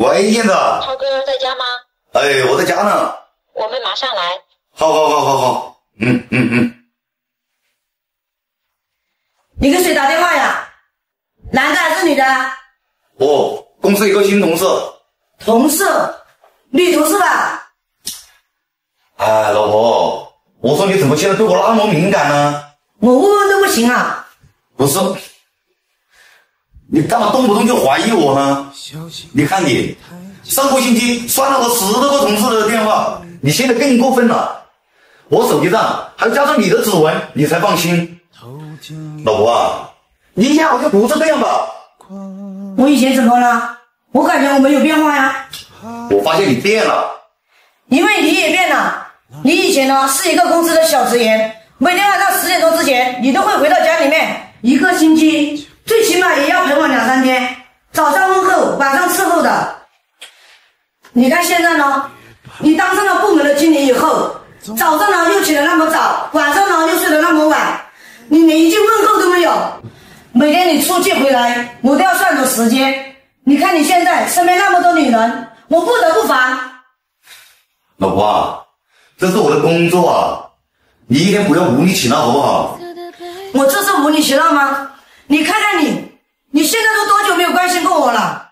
喂，燕子。超哥在家吗？哎，我在家呢。我们马上来。好，好，好，好，好。嗯嗯嗯。你给谁打电话呀？男的还是女的？哦，公司一个新同事。同事，女同事吧？哎，老婆，我说你怎么现在对我那么敏感呢？我问问都不行啊？不是，你干嘛动不动就怀疑我呢？你看你，上个星期刷了我十多个同事的电话，你现在更过分了。我手机上还加上你的指纹，你才放心。老婆啊，你以前好像不是这样吧？我以前怎么了？我感觉我没有变化呀。我发现你变了，因为你也变了。你以前呢是一个公司的小职员，每天晚上十点多之前，你都会回到家里面，一个星期最起码也要陪我两三天，早上问候，晚上伺候的。你看现在呢，你当上了部门的经理以后，早上呢又起得那么早，晚上呢又睡得那么晚，你连一句问候都没有。每天你出去回来，我都要算着时间。你看你现在身边那么多女人，我不得不烦。老婆啊，这是我的工作啊，你一天不要无理取闹好不好？我这是无理取闹吗？你看看你，你现在都多久没有关心过我了？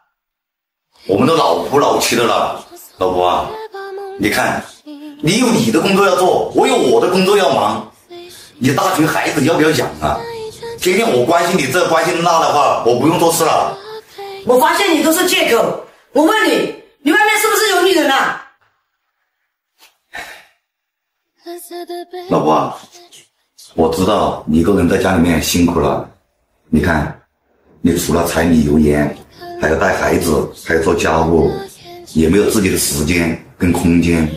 我们都老夫老妻的了，老婆啊，你看，你有你的工作要做，我有我的工作要忙，你大群孩子要不要养啊？天天我关心你这关心那的话，我不用做事了。我发现你都是借口。我问你，你外面是不是有女人啊？老婆，我知道你一个人在家里面辛苦了。你看，你除了柴米油盐，还要带孩子，还要做家务，也没有自己的时间跟空间。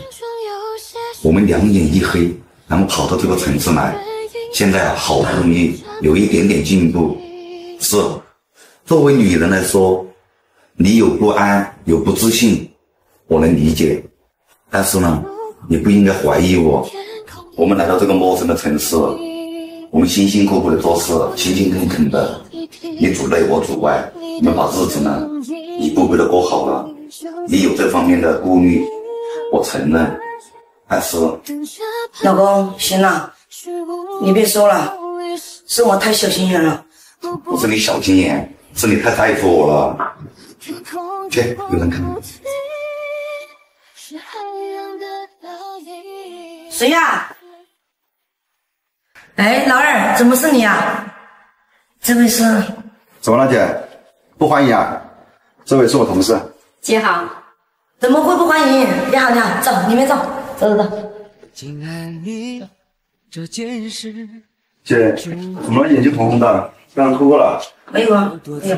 我们两眼一黑，然后跑到这个城市来，现在啊，好不容易有一点点进步。是，作为女人来说，你有不安，有不自信，我能理解。但是呢，你不应该怀疑我。我们来到这个陌生的城市，我们辛辛苦苦的做事，勤勤恳恳的，你主内我主外，我们把日子呢一步步的过好了。你有这方面的顾虑，我承认。但是，老公，行了，你别说了，是我太小心眼了。不是你小心眼，是你太在乎我了。去，有人看。谁呀？哎，老二，怎么是你啊？这位是？怎么了，姐？不欢迎啊？这位是我同事。姐好。怎么会不欢迎？你好，你好，走，里面走，走走走。姐，怎么眼睛红红的？刚刚哭过了？没有啊，没有。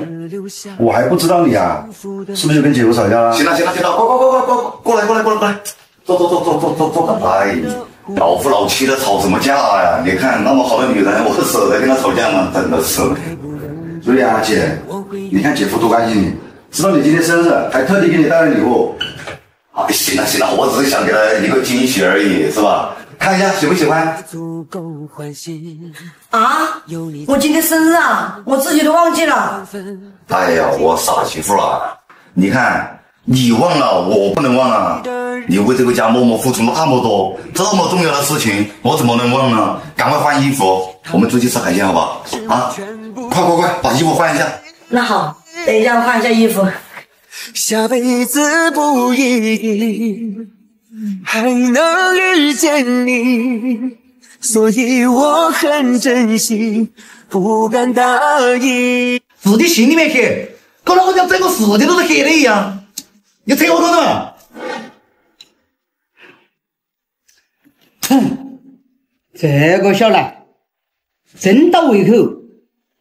我还不知道你啊，是不是又跟姐夫吵架了？行了，行了，行了，快快快快快，过来过来过来过来，坐坐坐坐坐坐坐。哎，老夫老妻的吵什么架呀？你看那么好的女人，我舍得跟她吵架吗？真的是。对呀，姐，你看姐夫多关心你，知道你今天生日，还特地给你带了礼物。哎，行了行了，我只是想给她一个惊喜而已，是吧？看一下喜不喜欢？啊！我今天生日啊，我自己都忘记了。哎呀，我傻媳妇啊！你看，你忘了，我不能忘啊！你为这个家默默付出那么多，这么重要的事情，我怎么能忘呢？赶快换衣服，我们出去吃海鲜好不好？啊！快快快，把衣服换一下。那好，等一下我换一下衣服。下辈子不一定还能遇见你，所以我很珍惜，不敢大意。自己心里面黑，搞得好像整个世界都是黑的一样。你扯我头呢？哼，这个小兰，真倒胃口，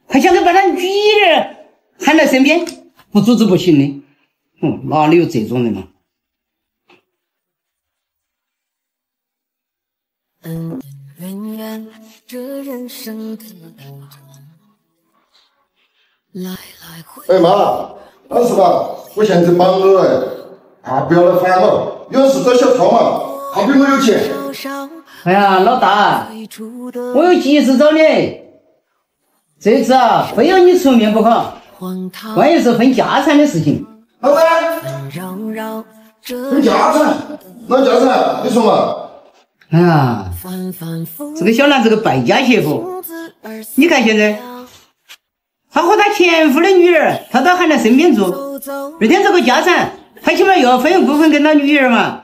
还想着把他女儿喊来身边，不组织不行的。哼，哪里有这种人嘛？嗯。来来，回哎妈，二十吧，我现在忙着哎，啊不要来烦我，有事找小涛嘛，他比我有钱。哎呀，老大，我有急事找你，这次啊，非要你出面不可，关键是分家产的事情。老板，分家产，哪家产，你说嘛？哎呀，这个小兰是个败家媳妇。你看现在，他和他前夫的女儿，他都喊在身边住。那天这个家产，他起码又要分一部分给他女儿嘛。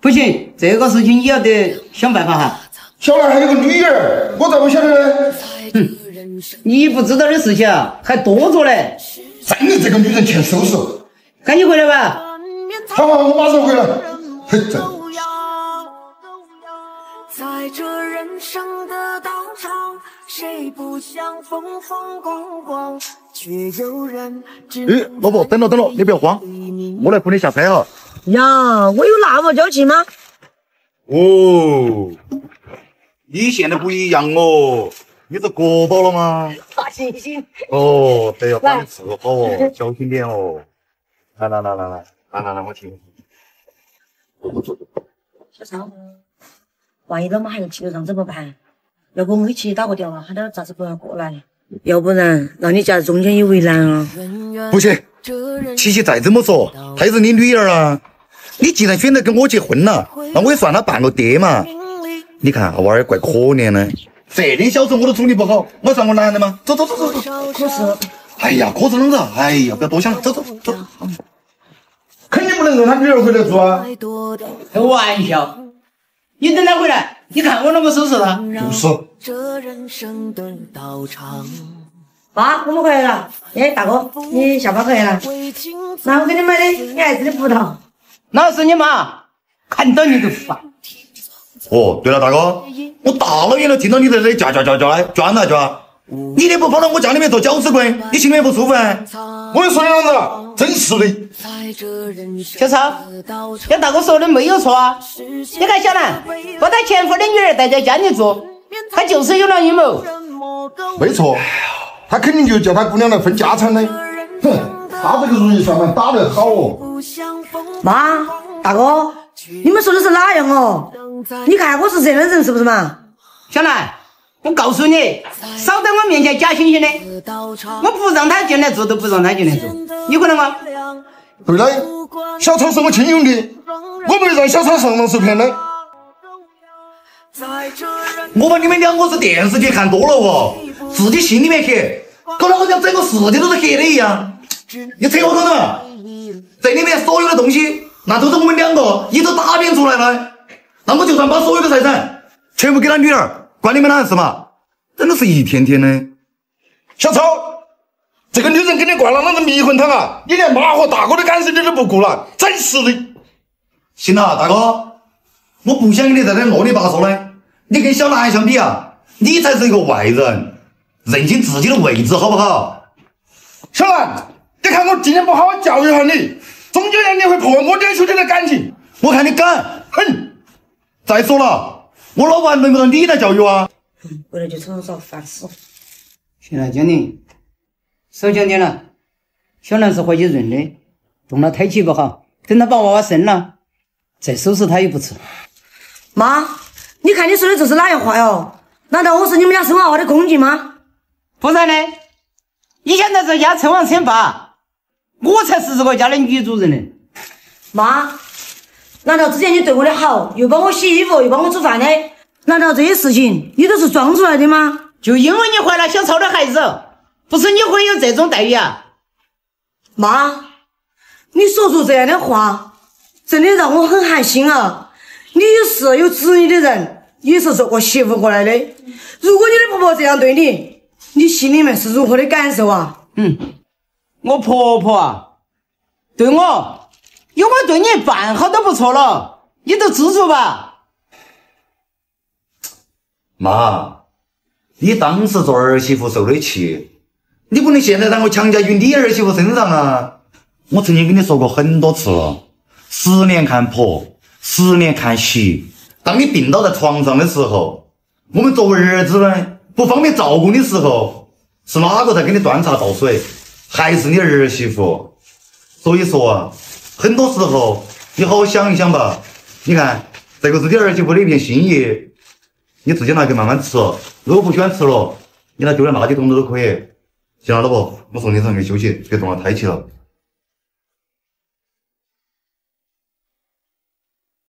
不行，这个事情你要得想办法哈。小兰还有个女儿，我咋不晓得呢？哼，你不知道的事情啊，还多着嘞。真的，这个女人欠收拾。赶紧回来吧。好好，我马上回来。嘿，真。在这人生的道场，谁不想风风光光？哎，老婆，等了等了，你不要慌，我来扶你下车哈。呀，我有那么娇气吗？哦，你现在不一样哦，你是国宝了吗？大猩猩。哦，得要把你伺候好哦，小心点哦。来来来来来来来来，我听。小超，万一他们还要气头上怎么办？要不我们一起打个电话，喊他咋子不要过来？要不然让你夹在中间也为难啊。不行，琪琪再怎么说，她也是你女儿啊。你既然选择跟我结婚了，那我也算她半个爹嘛。你看娃儿也怪可怜的，这点小事我都处理不好，我算个男的吗？走走走走走。可是，哎呀，可是啷个？哎呀，不要多想，走走走。肯定不能让他女儿回来住啊！开玩笑，你等他回来，你看我啷个收拾他？就是。爸，我们回来了。哎，大哥，你下班回来了？那我给你买的你爱吃的葡萄。那是你妈，看到你就烦。哦，对了，大哥，我大老远都听到你在这里叫叫叫叫的，转来转。你也不跑到我家里面做搅屎棍，你心里面不舒服啊？我跟你说样子，真是的。小超，这大哥说的没有错啊。你看小兰把她前夫的女儿带在家里住，她就是有了阴谋。没错，他肯定就叫他姑娘来分家产的。哼。他这个如意算盘打得好哦！妈，大哥，你们说的是哪样哦？你看我是这样的人是不是嘛？小兰，我告诉你，少在我面前假惺惺的，我不让他进来住都不让他进来住，你可能吗？对的，小超是我亲兄弟，我没让小超上当受骗的。我把你们两个是电视剧看多了哦，自己心里面黑，搞得好像整个世界都是黑的一样。你扯我头呢？这里面所有的东西，那都是我们两个一手打拼出来的。那我就算把所有的财产全部给他女儿，关你们哪事嘛？真的是一天天的。小超，这个女人给你灌了那个迷魂汤啊！你连妈和大哥的感受你都不顾了，真是的。行了，大哥，我不想跟你在这啰里吧嗦的。你跟小兰相比啊，你才是一个外人，认清自己的位置好不好？小兰。你看我今天不好好教育下你，总有一天你会破坏我两兄弟的感情。我看你敢，哼！再说了，我老婆还轮不到你来教育啊？回来就冲我找烦死了。行了，经理，少讲点了。小兰是怀疑润的，动了胎气不好，等她把娃娃生了，再收拾他也不迟。妈，你看你说的这是哪样话哟？难道我是你们家生娃娃的工具吗？不然呢？你现在这家称王称霸？我才是这个家的女主人呢，妈，难道之前你对我的好，又帮我洗衣服，又帮我煮饭的，难道这些事情你都是装出来的吗？就因为你怀了小超的孩子，不是你会有这种待遇啊？妈，你说出这样的话，真的让我很寒心啊！你是有子女的人，也是做过媳妇过来的，如果你的婆婆这样对你，你心里面是如何的感受啊？嗯。我婆婆啊，对我有我对你半好都不错了，你都知足吧？妈，你当时做儿媳妇受的气，你不能现在让我强加于你儿媳妇身上啊！我曾经跟你说过很多次了，十年看婆，十年看媳。当你病倒在床上的时候，我们作为儿子呢，不方便照顾的时候，是哪个在给你端茶倒水？还是你儿媳妇，所以说啊，很多时候你好好想一想吧。你看，这个是你儿媳妇的一片心意，你自己拿去慢慢吃。如果不喜欢吃了，你拿丢在垃圾桶里都可以。行了，老婆，我送你上去休息，别动了胎气了。